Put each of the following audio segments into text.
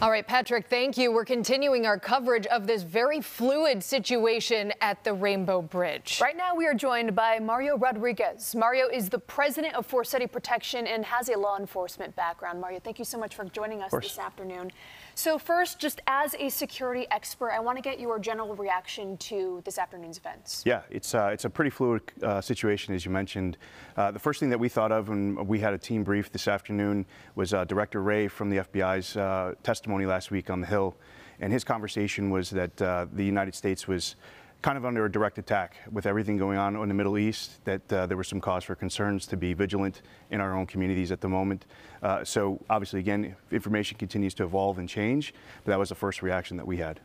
All right, Patrick, thank you. We're continuing our coverage of this very fluid situation at the Rainbow Bridge. Right now, we are joined by Mario Rodriguez. Mario is the president of Forseti Protection and has a law enforcement background. Mario, thank you so much for joining us this afternoon. So, first, just as a security expert, I want to get your general reaction to this afternoon's events. Yeah, it's uh, it's a pretty fluid uh, situation, as you mentioned. Uh, the first thing that we thought of when we had a team brief this afternoon was uh, Director Wray from the FBI's uh, testimony last week on the Hill, and his conversation was that uh, the United States was kind of under a direct attack with everything going on in the Middle East, that uh, there was some cause for concerns to be vigilant in our own communities at the moment. Uh, so obviously, again, information continues to evolve and change, but that was the first reaction that we had.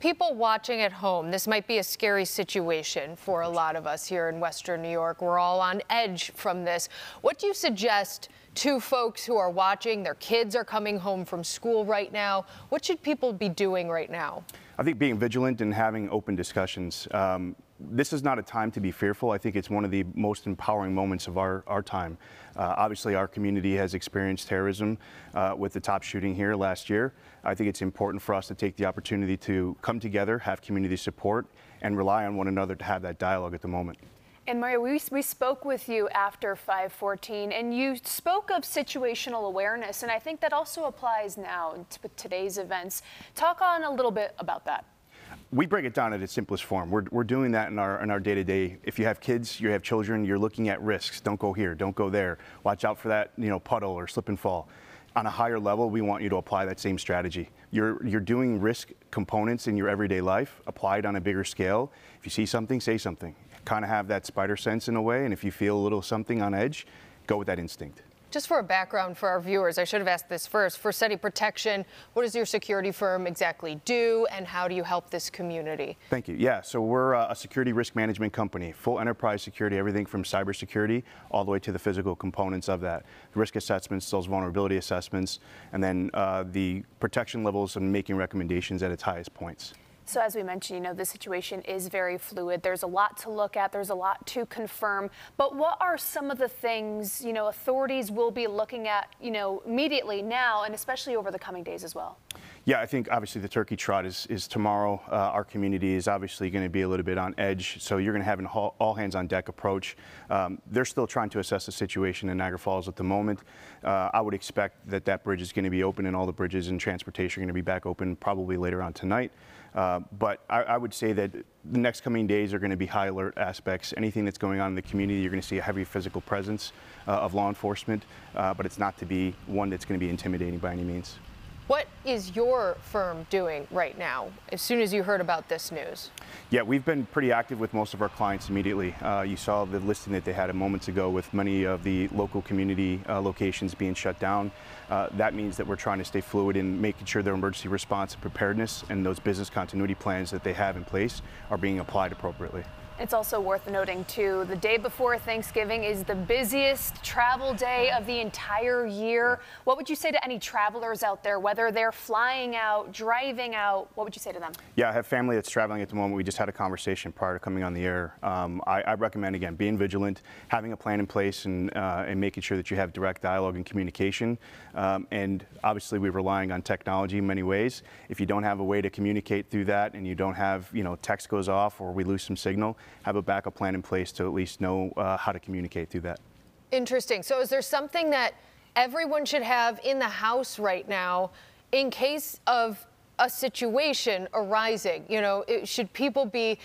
People watching at home, this might be a scary situation for a lot of us here in Western New York. We're all on edge from this. What do you suggest to folks who are watching? Their kids are coming home from school right now. What should people be doing right now? I think being vigilant and having open discussions. Um, this is not a time to be fearful. I think it's one of the most empowering moments of our, our time. Uh, obviously, our community has experienced terrorism uh, with the Tops shooting here last year. I think it's important for us to take the opportunity to come together, have community support, and rely on one another to have that dialogue at the moment. And Mario, we, we spoke with you after 514, and you spoke of situational awareness, and I think that also applies now to today's events. Talk on a little bit about that. We break it down at its simplest form. We're, we're doing that in our in our day to day. If you have kids, you have children, you're looking at risks. Don't go here, don't go there. Watch out for that, you know, puddle or slip and fall. On a higher level, we want you to apply that same strategy. You're you're doing risk components in your everyday life. applied on a bigger scale. If you see something, say something kind of have that spider sense in a way. And if you feel a little something on edge, go with that instinct. Just for a background for our viewers, I should have asked this first. Forseti Protection, what does your security firm exactly do, and how do you help this community? Thank you. Yeah, so we're a security risk management company, full enterprise security, everything from cybersecurity all the way to the physical components of that. The risk assessments, those vulnerability assessments, and then uh, the protection levels and making recommendations at its highest points. So as we mentioned, you know, the situation is very fluid. There's a lot to look at. There's a lot to confirm. But what are some of the things, you know, authorities will be looking at, you know, immediately now and especially over the coming days as well? Yeah, I think obviously the turkey trot is, is tomorrow. Uh, our community is obviously going to be a little bit on edge, so you're going to have an all, all hands on deck approach. Um, they're still trying to assess the situation in Niagara Falls at the moment. Uh, I would expect that that bridge is going to be open and all the bridges and transportation are going to be back open probably later on tonight. Uh, but I, I, would say that the next coming days are going to be high alert aspects. Anything that's going on in the community, you're going to see a heavy physical presence uh, of law enforcement, uh, but it's not to be one that's going to be intimidating by any means. Is your firm doing right now as soon as you heard about this news? Yeah, we've been pretty active with most of our clients immediately. Uh, you saw the listing that they had a moments ago with many of the local community uh, locations being shut down. Uh, that means that we're trying to stay fluid in making sure their emergency response and preparedness and those business continuity plans that they have in place are being applied appropriately. It's also worth noting, too, the day before Thanksgiving is the busiest travel day of the entire year. What would you say to any travelers out there, whether they're flying out, driving out? What would you say to them? Yeah, I have family that's traveling at the moment. We just had a conversation prior to coming on the air. Um, I, I, recommend, again, being vigilant, having a plan in place, and, uh, and making sure that you have direct dialogue and communication. Um, and obviously, we're relying on technology in many ways. If you don't have a way to communicate through that and you don't have, you know, text goes off or we lose some signal, have a backup plan in place to at least know uh, how to communicate through that. Interesting. So is there something that everyone should have in the house right now in case of a situation arising? You know, it, should people be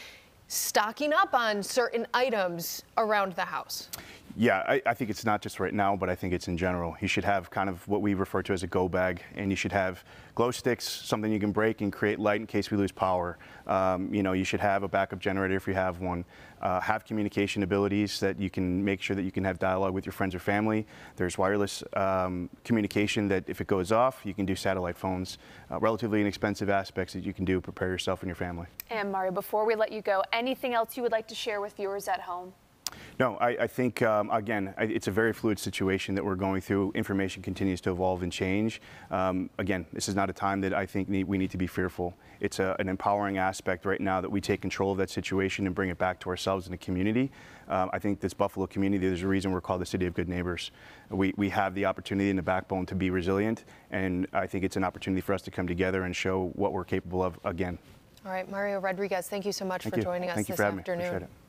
stocking up on certain items around the house? Yeah, I, I, think it's not just right now, but I think it's in general. You should have kind of what we refer to as a go bag, and you should have glow sticks, something you can break and create light in case we lose power. Um, you know, you should have a backup generator if you have one. Uh, have communication abilities that you can make sure that you can have dialogue with your friends or family. There's wireless um, communication that if it goes off, you can do satellite phones. Uh, relatively inexpensive aspects that you can do prepare yourself and your family. And Mario, before we let you go, anything else you would like to share with viewers at home? No, I, I think, um, again, I, it's a very fluid situation that we're going through. Information continues to evolve and change. Um, again, this is not a time that I think need, we need to be fearful. It's a, an empowering aspect right now that we take control of that situation and bring it back to ourselves and the community. Um, I think this Buffalo community, there's a reason we're called the City of Good Neighbors. We, we have the opportunity and the backbone to be resilient, and I think it's an opportunity for us to come together and show what we're capable of again. All right, Mario Rodriguez, thank you so much Thank for you. joining us Thank you this for having afternoon. me. Appreciate it.